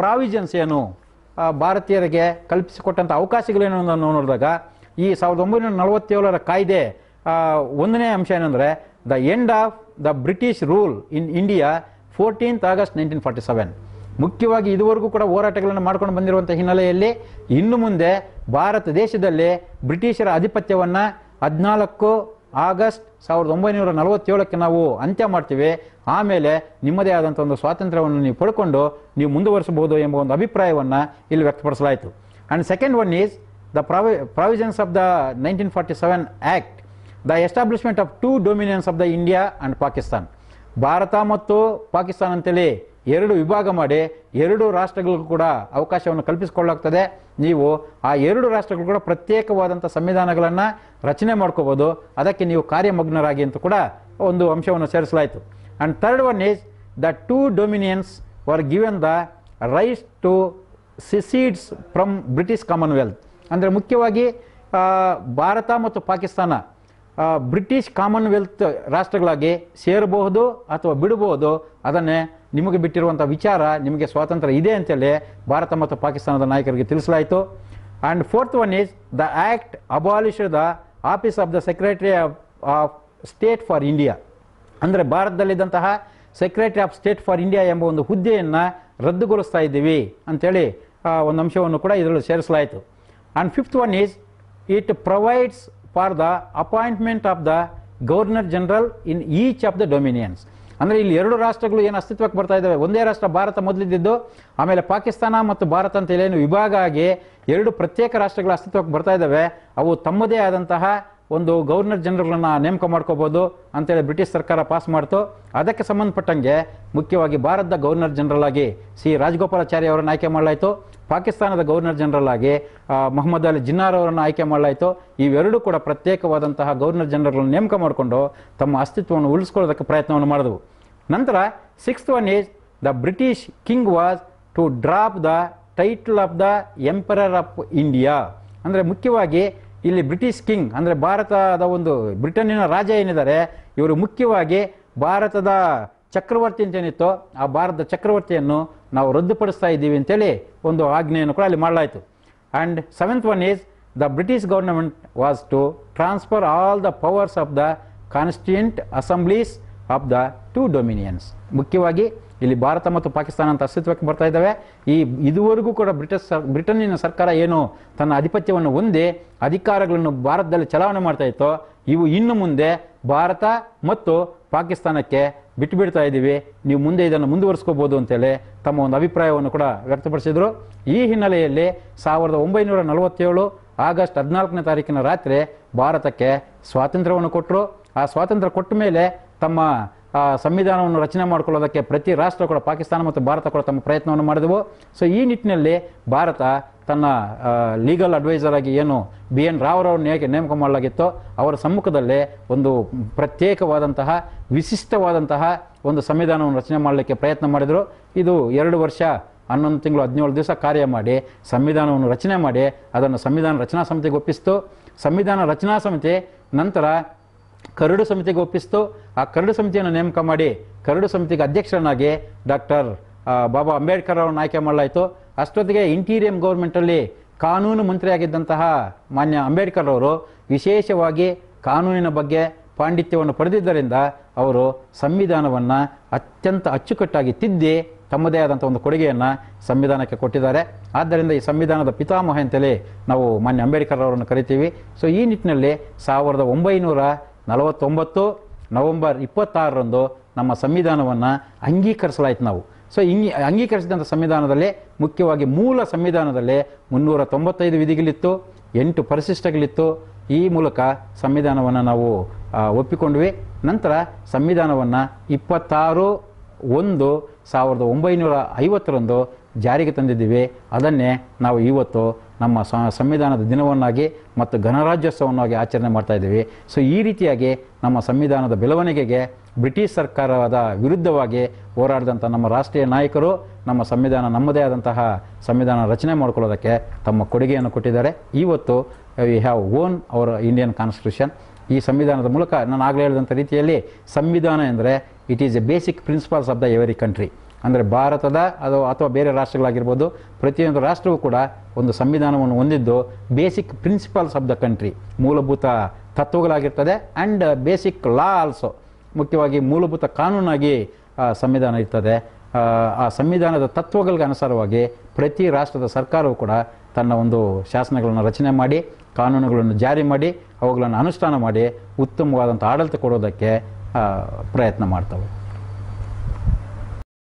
ಪ್ರಾವಿಜನ್ಸ್ ಏನು ಭಾರತೀಯರಿಗೆ ಕಲ್ಪಿಸಿಕೊಟ್ಟಂಥ ಅವಕಾಶಗಳೇನು ಅನ್ನೋದನ್ನು ನೋಡಿದಾಗ, ಈ ಸಾವಿರದ ಒಂಬೈನೂರ ನಲವತ್ತೇಳರ ಕಾಯ್ದೆ ಒಂದನೇ ಅಂಶ ಏನಂದರೆ, the end of the British rule in India fourteenth August nineteen forty seven ಮುಖ್ಯವಾಗಿ ಇದುವರೆಗೂ ಕೂಡ ಹೋರಾಟಗಳನ್ನು ಮಾಡ್ಕೊಂಡು ಬಂದಿರುವಂಥ ಹಿನ್ನೆಲೆಯಲ್ಲಿ ಇನ್ನು ಮುಂದೆ ಭಾರತ ದೇಶದಲ್ಲಿ ಬ್ರಿಟಿಷರ ಆಧಿಪತ್ಯವನ್ನು ಹದಿನಾಲ್ಕು ಆಗಸ್ಟ್ ಸಾವಿರದ ಒಂಬೈನೂರ ನಲವತ್ತೇಳಕ್ಕೆ ನಾವು ಅಂತ್ಯ ಮಾಡ್ತೀವಿ. ಆಮೇಲೆ ನಿಮ್ಮದೇ ಆದಂಥ ಒಂದು ಸ್ವಾತಂತ್ರ್ಯವನ್ನು ನೀವು ಪಡ್ಕೊಂಡು ನೀವು ಮುಂದುವರಿಸಬಹುದು ಎಂಬ ಒಂದು ಅಭಿಪ್ರಾಯವನ್ನು ಇಲ್ಲಿ ವ್ಯಕ್ತಪಡಿಸಲಾಯಿತು. And second one is the ಪ್ರಾವಿ provisions of the nineteen forty seven act the establishment of two dominions of the India and Pakistan Bharat ಮತ್ತು ಪಾಕಿಸ್ತಾನ ಅಂತೇಳಿ ಎರಡು ವಿಭಾಗ ಮಾಡಿ ಎರಡು ರಾಷ್ಟ್ರಗಳಿಗೂ ಕೂಡ ಅವಕಾಶವನ್ನು ಕಲ್ಪಿಸಿಕೊಳ್ಳಾಗ್ತದೆ ನೀವು ಆ ಎರಡು ರಾಷ್ಟ್ರಗಳು ಕೂಡ ಪ್ರತ್ಯೇಕವಾದಂಥ ಸಂವಿಧಾನಗಳನ್ನು ರಚನೆ ಮಾಡ್ಕೋಬೋದು. ಅದಕ್ಕೆ ನೀವು ಕಾರ್ಯಮಗ್ನರಾಗಿ ಅಂತ ಕೂಡ ಒಂದು ಅಂಶವನ್ನು ಸೇರಿಸಲಾಯಿತು. And third one is the two dominions were given the rights to secedes from British commonwealth ಅಂದರೆ ಮುಖ್ಯವಾಗಿ ಭಾರತ ಮತ್ತು ಪಾಕಿಸ್ತಾನ ಬ್ರಿಟಿಷ್ ಕಾಮನ್ವೆಲ್ತ್ ರಾಷ್ಟ್ರಗಳಾಗಿ ಸೇರಬಹುದು ಅಥವಾ ಬಿಡಬಹುದು, ಅದನ್ನೇ ನಿಮಗೆ ಬಿಟ್ಟಿರುವಂಥ ವಿಚಾರ, ನಿಮಗೆ ಸ್ವಾತಂತ್ರ್ಯ ಇದೆ ಅಂತೇಳಿ ಭಾರತ ಮತ್ತು ಪಾಕಿಸ್ತಾನದ ನಾಯಕರಿಗೆ ತಿಳಿಸಲಾಯಿತು. And fourth one is the act abolish the office of the secretary of state for India ಅಂದರೆ ಭಾರತದಲ್ಲಿದ್ದಂತಹ secretary of state for India ಎಂಬ ಒಂದು ಹುದ್ದೆಯನ್ನು ರದ್ದುಗೊಳಿಸ್ತಾ ಇದ್ದೀವಿ ಅಂಥೇಳಿ ಒಂದು ಅಂಶವನ್ನು ಕೂಡ ಇದರಲ್ಲಿ ಸೇರಿಸಲಾಯಿತು. And fifth one is it provides for the appointment of the governor general in each of the dominions ಅಂದರೆ ಇಲ್ಲಿ ಎರಡು ರಾಷ್ಟ್ರಗಳು ಏನು ಅಸ್ತಿತ್ವಕ್ಕೆ ಬರ್ತಾ ಇದ್ದಾವೆ? ಒಂದೇ ರಾಷ್ಟ್ರ ಭಾರತ ಮೊದಲಿದ್ದು ಆಮೇಲೆ ಪಾಕಿಸ್ತಾನ ಮತ್ತು ಭಾರತ ಅಂತ ಏನು ವಿಭಾಗ ಆಗಿ ಎರಡು ಪ್ರತ್ಯೇಕ ರಾಷ್ಟ್ರಗಳ ಅಸ್ತಿತ್ವಕ್ಕೆ ಬರ್ತಾ ಇದ್ದಾವೆ. ಅವು ತಮ್ಮದೇ ಆದಂತಹ ಒಂದು ಗವರ್ನರ್ ಜನರಲ್ಗಳನ್ನು ನೇಮಕ ಮಾಡ್ಕೋಬೋದು ಅಂತೇಳಿ ಬ್ರಿಟಿಷ್ ಸರ್ಕಾರ ಪಾಸ್ ಮಾಡ್ತು. ಅದಕ್ಕೆ ಸಂಬಂಧಪಟ್ಟಂಗೆ ಮುಖ್ಯವಾಗಿ ಭಾರತದ ಗವರ್ನರ್ ಜನರಲ್ ಆಗಿ ಸಿ ರಾಜಗೋಪಾಲಾಚಾರ್ಯ ಅವರನ್ನು ಆಯ್ಕೆ ಮಾಡಲಾಯಿತು. ಪಾಕಿಸ್ತಾನದ ಗವರ್ನರ್ ಜನರಲ್ ಆಗಿ ಮೊಹಮ್ಮದ್ ಅಲಿ ಜಿನ್ನಾರ್ ಅವರನ್ನು ಆಯ್ಕೆ ಮಾಡಲಾಯಿತು. ಇವೆರಡೂ ಕೂಡ ಪ್ರತ್ಯೇಕವಾದಂತಹ ಗವರ್ನರ್ ಜನರಲ್ನ ನೇಮಕ ಮಾಡಿಕೊಂಡು ತಮ್ಮ ಅಸ್ತಿತ್ವವನ್ನು ಉಳಿಸ್ಕೊಳ್ಳೋದಕ್ಕೆ ಪ್ರಯತ್ನವನ್ನು ಮಾಡಿದವು. ನಂತರ sixth one is the British king was to drop the title of the emperor of India ಅಂದರೆ ಮುಖ್ಯವಾಗಿ ಇಲ್ಲಿ ಬ್ರಿಟಿಷ್ ಕಿಂಗ್ ಅಂದರೆ ಭಾರತದ ಒಂದು ಬ್ರಿಟನ್ನಿನ ರಾಜ ಏನಿದ್ದಾರೆ, ಇವರು ಮುಖ್ಯವಾಗಿ ಭಾರತದ ಚಕ್ರವರ್ತಿ ಅಂತ ಏನಿತ್ತು, ಆ ಭಾರತದ ಚಕ್ರವರ್ತಿಯನ್ನು ನಾವು ರದ್ದುಪಡಿಸ್ತಾ ಇದ್ದೀವಿ ಅಂತೇಳಿ ಒಂದು ಆಜ್ಞೆಯನ್ನು ಕೂಡ ಅಲ್ಲಿ ಮಾಡಲಾಯಿತು. And seventh one is the British government was to transfer all the powers of the constituent assemblies of the two dominions ಮುಖ್ಯವಾಗಿ, ಇಲ್ಲಿ ಭಾರತ ಮತ್ತು ಪಾಕಿಸ್ತಾನ ಅಂತ ಅಸ್ತಿತ್ವಕ್ಕೆ ಬರ್ತಾ ಇದ್ದಾವೆ. ಈ ಇದುವರೆಗೂ ಕೂಡ ಬ್ರಿಟಿಷ್ ಸರ್, ಬ್ರಿಟನ್ನಿನ ಸರ್ಕಾರ ಏನು ತನ್ನ ಆಧಿಪತ್ಯವನ್ನು ಹೊಂದಿ, ಅಧಿಕಾರಗಳನ್ನು ಭಾರತದಲ್ಲಿ ಚಲಾವಣೆ ಮಾಡ್ತಾ ಇತ್ತು, ಇವು ಇನ್ನು ಮುಂದೆ ಭಾರತ ಮತ್ತು ಪಾಕಿಸ್ತಾನಕ್ಕೆ ಬಿಟ್ಟು ಬಿಡ್ತಾ ಇದ್ದೀವಿ. ನೀವು ಮುಂದೆ ಇದನ್ನು ಮುಂದುವರಿಸ್ಕೋಬೋದು ಅಂತೇಳಿ ತಮ್ಮ ಒಂದು ಅಭಿಪ್ರಾಯವನ್ನು ಕೂಡ ವ್ಯಕ್ತಪಡಿಸಿದರು. ಈ ಹಿನ್ನೆಲೆಯಲ್ಲಿ ಸಾವಿರದ ಒಂಬೈನೂರ ನಲವತ್ತೇಳು ಆಗಸ್ಟ್ ಹದಿನಾಲ್ಕನೇ ತಾರೀಕಿನ ರಾತ್ರಿ ಭಾರತಕ್ಕೆ ಸ್ವಾತಂತ್ರ್ಯವನ್ನು ಕೊಟ್ಟರು. ಆ ಸ್ವಾತಂತ್ರ್ಯ ಕೊಟ್ಟ ಮೇಲೆ ತಮ್ಮ ಸಂವಿಧಾನವನ್ನು ರಚನೆ ಮಾಡಿಕೊಳ್ಳೋದಕ್ಕೆ ಪ್ರತಿ ರಾಷ್ಟ್ರ ಕೂಡ ಪಾಕಿಸ್ತಾನ ಮತ್ತು ಭಾರತ ಕೂಡ ತಮ್ಮ ಪ್ರಯತ್ನವನ್ನು ಮಾಡಿದವು. ಸೊ ಈ ನಿಟ್ಟಿನಲ್ಲಿ ಭಾರತ ತನ್ನ ಲೀಗಲ್ ಅಡ್ವೈಸರ್ ಆಗಿ ಏನು ಬಿ ಎನ್ ರಾವ್ರವ್ರನ್ನ ಹೇಗೆ ನೇಮಕ ಮಾಡಲಾಗಿತ್ತೋ ಅವರ ಸಮ್ಮುಖದಲ್ಲೇ ಒಂದು ಪ್ರತ್ಯೇಕವಾದಂತಹ, ವಿಶಿಷ್ಟವಾದಂತಹ ಒಂದು ಸಂವಿಧಾನವನ್ನು ರಚನೆ ಮಾಡಲಿಕ್ಕೆ ಪ್ರಯತ್ನ ಮಾಡಿದರು. ಇದು ಎರಡು ವರ್ಷ, ಹನ್ನೊಂದು ತಿಂಗಳು, ಹದಿನೇಳು ದಿವಸ ಕಾರ್ಯ ಮಾಡಿ ಸಂವಿಧಾನವನ್ನು ರಚನೆ ಮಾಡಿ ಅದನ್ನು ಸಂವಿಧಾನ ರಚನಾ ಸಮಿತಿಗೆ ಒಪ್ಪಿಸಿತು. ಸಂವಿಧಾನ ರಚನಾ ಸಮಿತಿ ನಂತರ ಕರಡು ಸಮಿತಿಗೆ ಒಪ್ಪಿಸ್ತು. ಆ ಕರಡು ಸಮಿತಿಯನ್ನು ನೇಮಕ ಮಾಡಿ ಕರಡು ಸಮಿತಿಗೆ ಅಧ್ಯಕ್ಷರನ್ನಾಗಿ ಡಾಕ್ಟರ್ ಬಾಬಾ ಅಂಬೇಡ್ಕರ್ ಅವರನ್ನು ಆಯ್ಕೆ ಮಾಡಲಾಯಿತು. ಅಷ್ಟೊತ್ತಿಗೆ ಇಂಟೀರಿಯಂ ಗೌರ್ಮೆಂಟಲ್ಲಿ ಕಾನೂನು ಮಂತ್ರಿಯಾಗಿದ್ದಂತಹ ಮಾನ್ಯ ಅಂಬೇಡ್ಕರ್ ಅವರು ವಿಶೇಷವಾಗಿ ಕಾನೂನಿನ ಬಗ್ಗೆ ಪಾಂಡಿತ್ಯವನ್ನು ಪಡೆದಿದ್ದರಿಂದ ಅವರು ಸಂವಿಧಾನವನ್ನು ಅತ್ಯಂತ ಅಚ್ಚುಕಟ್ಟಾಗಿ ತಿದ್ದಿ ತಮ್ಮದೇ ಆದಂಥ ಒಂದು ಕೊಡುಗೆಯನ್ನು ಸಂವಿಧಾನಕ್ಕೆ ಕೊಟ್ಟಿದ್ದಾರೆ. ಆದ್ದರಿಂದ ಈ ಸಂವಿಧಾನದ ಪಿತಾಮಹ ಅಂತೇಳಿ ನಾವು ಮಾನ್ಯ ಅಂಬೇಡ್ಕರ್ ಅವರನ್ನು ಕರಿತೀವಿ. ಸೊ ಈ ನಿಟ್ಟಿನಲ್ಲಿ ಸಾವಿರದ ಒಂಬೈನೂರ ನಲವತ್ತೊಂಬತ್ತು ನವೆಂಬರ್ ಇಪ್ಪತ್ತಾರರಂದು ನಮ್ಮ ಸಂವಿಧಾನವನ್ನು ಅಂಗೀಕರಿಸಲಾಯಿತು ನಾವು. ಸೊ ಹಿಂಗಿ ಅಂಗೀಕರಿಸಿದಂಥ ಸಂವಿಧಾನದಲ್ಲಿ ಮುಖ್ಯವಾಗಿ ಮೂಲ ಸಂವಿಧಾನದಲ್ಲಿ ಮುನ್ನೂರ ತೊಂಬತ್ತೈದು ವಿಧಿಗಳಿತ್ತು, ಎಂಟು ಪರಿಶಿಷ್ಟಗಳಿತ್ತು. ಈ ಮೂಲಕ ಸಂವಿಧಾನವನ್ನು ನಾವು ಒಪ್ಪಿಕೊಂಡ್ವಿ. ನಂತರ ಸಂವಿಧಾನವನ್ನು ಇಪ್ಪತ್ತಾರು ಒಂದು ಸಾವಿರದ ಒಂಬೈನೂರ ಐವತ್ತರಂದು ಜಾರಿಗೆ ತಂದಿದ್ದೀವಿ. ಅದನ್ನೇ ನಾವು ಇವತ್ತು ನಮ್ಮ ಸಂವಿಧಾನದ ದಿನವನ್ನಾಗಿ ಮತ್ತು ಗಣರಾಜ್ಯೋತ್ಸವನ್ನಾಗಿ ಆಚರಣೆ ಮಾಡ್ತಾ ಇದ್ದೀವಿ. ಸೊ ಈ ರೀತಿಯಾಗಿ ನಮ್ಮ ಸಂವಿಧಾನದ ಬೆಳವಣಿಗೆಗೆ ಬ್ರಿಟಿಷ್ ಸರ್ಕಾರದ ವಿರುದ್ಧವಾಗಿ ಹೋರಾಡಿದಂಥ ನಮ್ಮ ರಾಷ್ಟ್ರೀಯ ನಾಯಕರು, ನಮ್ಮ ಸಂವಿಧಾನ ನಮ್ಮದೇ ಆದಂತಹ ಸಂವಿಧಾನ ರಚನೆ ಮಾಡ್ಕೊಳ್ಳೋದಕ್ಕೆ ತಮ್ಮ ಕೊಡುಗೆಯನ್ನು ಕೊಟ್ಟಿದ್ದಾರೆ. ಇವತ್ತು we have own our Indian constitution ಈ ಸಂವಿಧಾನದ ಮೂಲಕ ನಾನು ಆಗಲೇ ಹೇಳಿದಂಥ ರೀತಿಯಲ್ಲಿ ಸಂವಿಧಾನ ಎಂದರೆ it is a basic principles of the every country ಅಂದರೆ ಭಾರತದ ಅದು ಅಥವಾ ಬೇರೆ ರಾಷ್ಟ್ರಗಳಾಗಿರ್ಬೋದು, ಪ್ರತಿಯೊಂದು ರಾಷ್ಟ್ರವೂ ಕೂಡ ಒಂದು ಸಂವಿಧಾನವನ್ನು ಹೊಂದಿದ್ದು basic principles of the country ಮೂಲಭೂತ ತತ್ವಗಳಾಗಿರ್ತದೆ ಆ್ಯಂಡ್ ಬೇಸಿಕ್ ಲಾ ಆಲ್ಸೋ ಮುಖ್ಯವಾಗಿ ಮೂಲಭೂತ ಕಾನೂನಾಗಿ ಸಂವಿಧಾನ ಇರ್ತದೆ. ಆ ಸಂವಿಧಾನದ ತತ್ವಗಳಿಗೆ ಅನುಸಾರವಾಗಿ ಪ್ರತಿ ರಾಷ್ಟ್ರದ ಸರ್ಕಾರವು ಕೂಡ ತನ್ನ ಒಂದು ಶಾಸನಗಳನ್ನು ರಚನೆ ಮಾಡಿ, ಕಾನೂನುಗಳನ್ನು ಜಾರಿ ಮಾಡಿ, ಅವುಗಳನ್ನು ಅನುಷ್ಠಾನ ಮಾಡಿ ಉತ್ತಮವಾದಂಥ ಆಡಳಿತ ಕೊಡೋದಕ್ಕೆ ಪ್ರಯತ್ನ ಮಾಡ್ತವೆ.